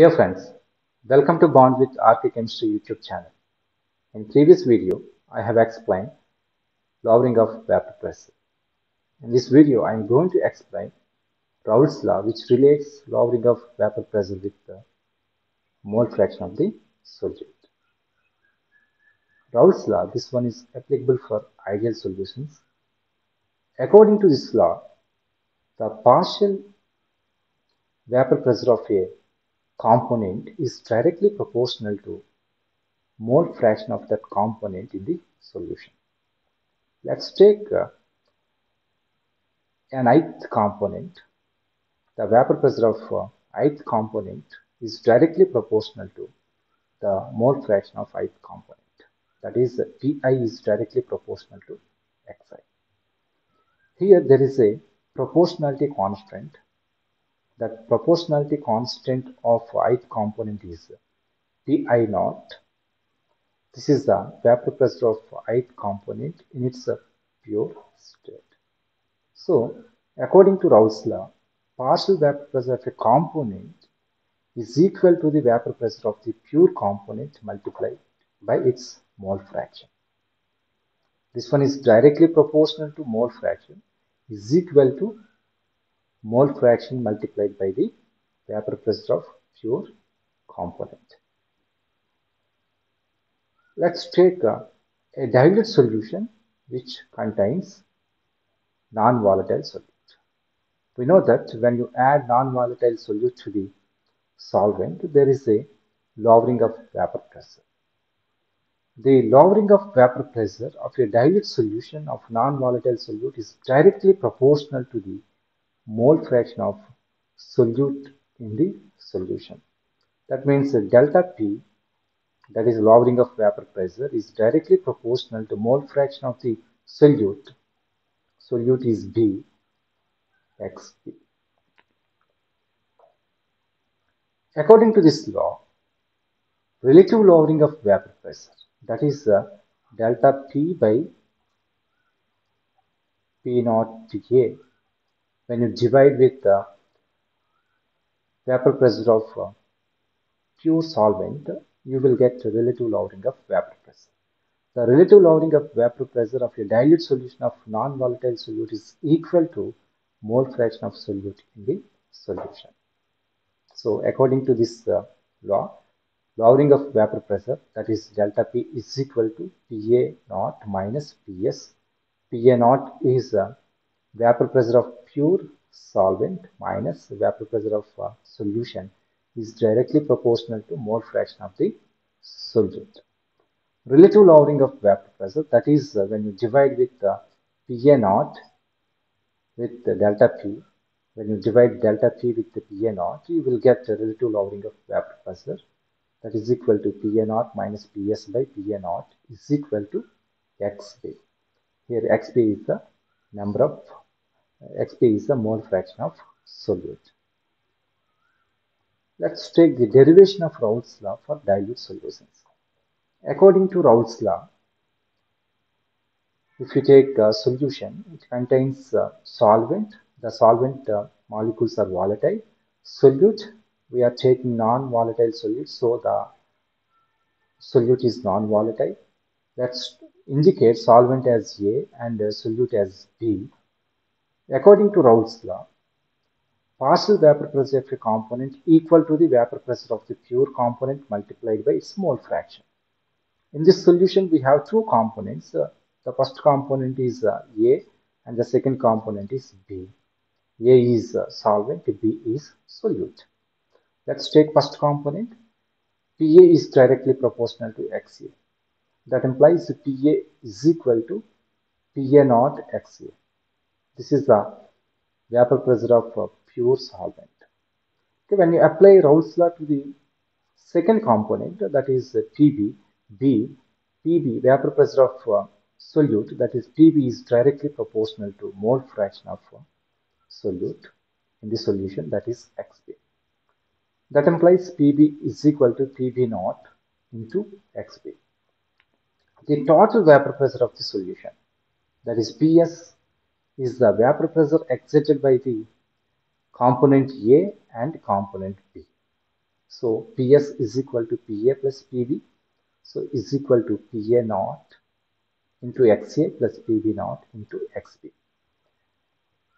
Dear friends, welcome to Bond with RK Chemistry YouTube channel. In previous video, I have explained lowering of vapor pressure. In this video, I am going to explain Raoult's law which relates lowering of vapor pressure with the mole fraction of the solute. Raoult's law, this one is applicable for ideal solutions. According to this law, the partial vapor pressure of a component is directly proportional to mole fraction of that component in the solution. Let's take uh, an ith component. The vapor pressure of uh, ith component is directly proportional to the mole fraction of ith component. That is, Pi is directly proportional to Xi. Here there is a proportionality constant that proportionality constant of ith component is Pi naught. This is the vapor pressure of ith component in its pure state. So, according to Raoult's law, partial vapor pressure of a component is equal to the vapor pressure of the pure component multiplied by its mole fraction. This one is directly proportional to mole fraction is equal to mole fraction multiplied by the vapor pressure of pure component. Let's take a, a dilute solution which contains non-volatile solute. We know that when you add non-volatile solute to the solvent, there is a lowering of vapor pressure. The lowering of vapor pressure of a dilute solution of non-volatile solute is directly proportional to the mole fraction of solute in the solution. That means delta P, that is lowering of vapor pressure, is directly proportional to mole fraction of the solute. Solute is B, XB. According to this law, relative lowering of vapor pressure, that is uh, delta P by P naught A when you divide with the vapor pressure of uh, pure solvent, you will get the relative lowering of vapor pressure. The relative lowering of vapor pressure of a dilute solution of non-volatile solute is equal to mole fraction of solute in the solution. So, according to this uh, law, lowering of vapor pressure that is delta P is equal to PA naught minus PS. PA naught is uh, vapor pressure of pure solvent minus vapor pressure of uh, solution is directly proportional to mole fraction of the solute. Relative lowering of vapor pressure that is uh, when you divide with uh, PA naught with delta P when you divide delta P with the PA naught you will get a relative lowering of vapor pressure that is equal to PA naught minus PS by PA naught is equal to XB. Here XB is the number of XB is the mole fraction of solute. Let's take the derivation of Raoult's law for dilute solutions. According to Raoult's law, if you take a solution, it contains solvent. The solvent uh, molecules are volatile. Solute, we are taking non-volatile solute, so the solute is non-volatile. Let's indicate solvent as A and solute as B. According to Raoult's law, partial vapor pressure of a component equal to the vapor pressure of the pure component multiplied by its mole fraction. In this solution, we have two components. Uh, the first component is uh, A and the second component is B. A is uh, solvent, B is solute. Let's take first component. PA is directly proportional to XA. That implies PA is equal to PA naught XA. This is the vapor pressure of uh, pure solvent. Okay, when you apply Raoult's law to the second component, that is uh, PB, B, PB, vapor pressure of uh, solute, that is PB is directly proportional to mole fraction of uh, solute in the solution, that is XB. That implies PB is equal to PB naught into XB. The total vapor pressure of the solution, that is PS is the vapor pressure exerted by the component A and component B. So PS is equal to PA plus PB. So is equal to PA naught into XA plus PB naught into XB.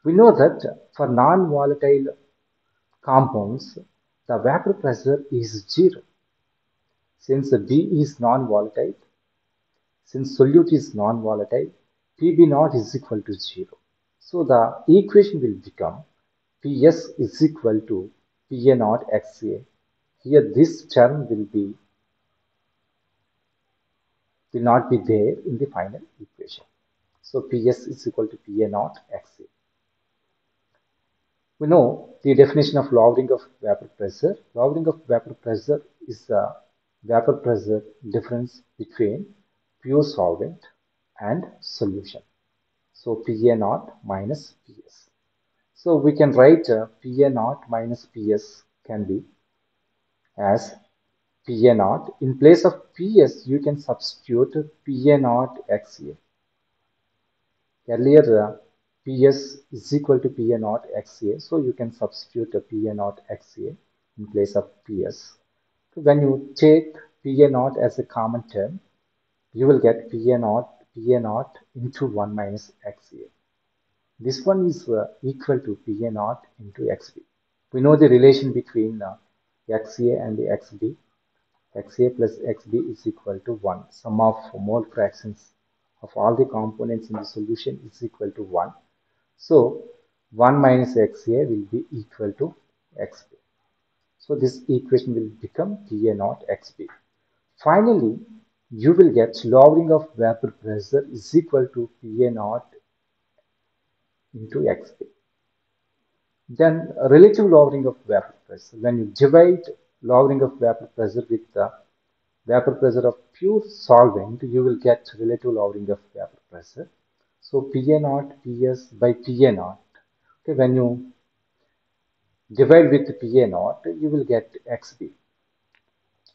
We know that for non-volatile compounds, the vapor pressure is zero. Since B is non-volatile, since solute is non-volatile, PB naught is equal to zero. So the equation will become PS is equal to PA naught XA. Here this term will be will not be there in the final equation. So PS is equal to PA naught XA. We know the definition of lowering of vapor pressure. Lowering of vapor pressure is the vapor pressure difference between pure solvent and solution. So PA naught minus PS. So we can write uh, PA naught minus PS can be as PA naught. In place of PS, you can substitute PA naught XA. Earlier, uh, PS is equal to PA naught XA. So you can substitute PA naught XA in place of PS. So when you take PA naught as a common term, you will get PA naught, PA naught into 1 minus XA. This one is uh, equal to PA naught into XB. We know the relation between uh, XA and the XB. XA plus XB is equal to 1. Sum of mole fractions of all the components in the solution is equal to 1. So 1 minus XA will be equal to XB. So this equation will become PA naught XB. Finally, you will get lowering of vapor pressure is equal to PA naught into XB. Then relative lowering of vapor pressure. When you divide lowering of vapor pressure with the vapor pressure of pure solvent, you will get relative lowering of vapor pressure. So PA naught PS by PA naught. Okay, when you divide with PA naught, you will get XB.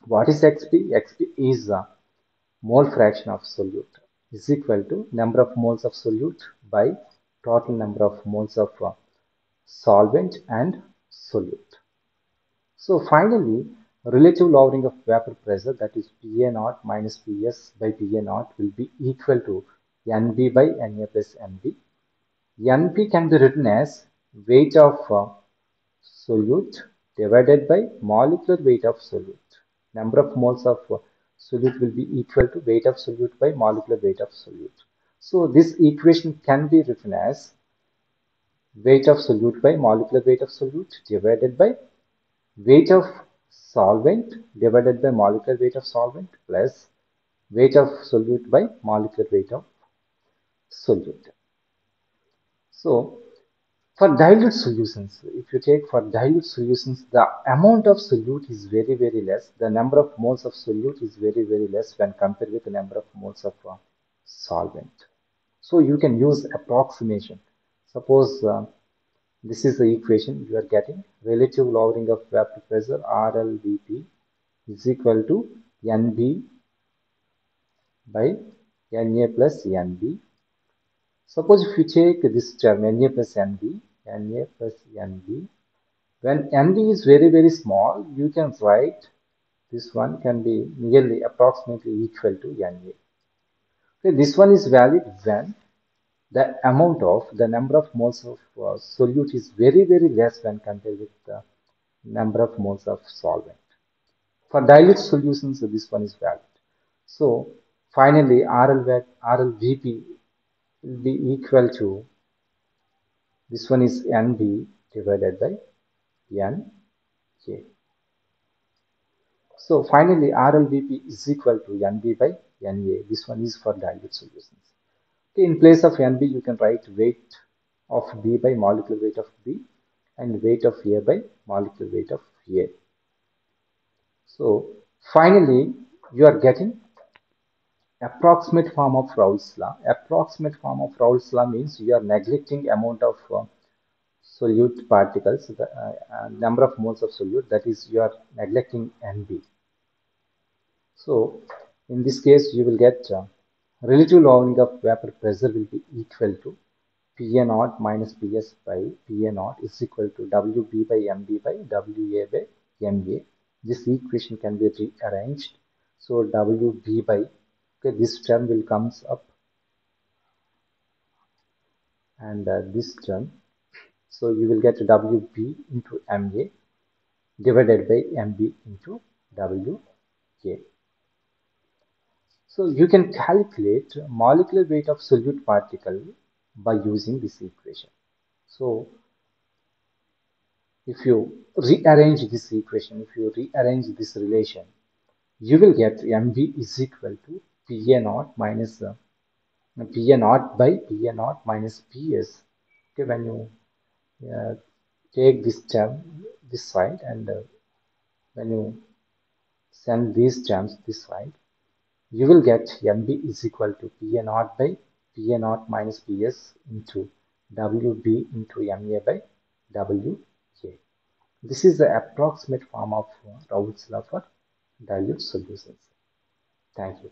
What is XB? XB is the mole fraction of solute is equal to number of moles of solute by total number of moles of uh, solvent and solute. So finally, relative lowering of vapor pressure that is PA naught minus PS by PA naught will be equal to NB by NA plus NB. NB can be written as weight of uh, solute divided by molecular weight of solute. Number of moles of uh, solute will be equal to weight of solute by molecular weight of solute. So this equation can be written as weight of solute by molecular weight of solute divided by weight of solvent divided by molecular weight of solvent plus weight of solute by molecular weight of solute. So for dilute solutions, if you take for dilute solutions, the amount of solute is very, very less. The number of moles of solute is very, very less when compared with the number of moles of uh, solvent. So you can use approximation. Suppose uh, this is the equation you are getting. Relative lowering of vapor pressure RLVP is equal to NB by Na plus NB. Suppose if you take this term Na plus NB, Na plus NB, when NB is very very small, you can write this one can be nearly approximately equal to Na. Okay, this one is valid when the amount of the number of moles of uh, solute is very very less when compared with the number of moles of solvent. For dilute solutions, this one is valid. So finally, RL, RLVP will be equal to this one is NB divided by NA. So finally, RLVP is equal to NB by NA. This one is for dilute solutions. Okay, in place of NB, you can write weight of B by molecular weight of B and weight of A by molecular weight of A. So finally, you are getting approximate form of Raoult's law. Approximate form of Raoult's law means you are neglecting amount of uh, solute particles, the uh, uh, number of moles of solute, that is you are neglecting NB. So in this case, you will get uh, relative lowering of vapor pressure will be equal to PA naught minus PS by PA naught is equal to WB by MB by WA by MA. this equation can be rearranged. So WB by, okay, this term will comes up and uh, this term. So you will get WB into MA divided by MB into WA. So you can calculate molecular weight of solute particle by using this equation. So if you rearrange this equation, if you rearrange this relation, you will get MB is equal to PA naught minus uh, PA naught by PA naught minus PS. Okay, when you uh, take this term this side and uh, when you send these terms this side, you will get MB is equal to PA naught by PA naught minus PS into WB into MA by WA. This is the approximate form of Raoult's law for dilute solutions. Thank you.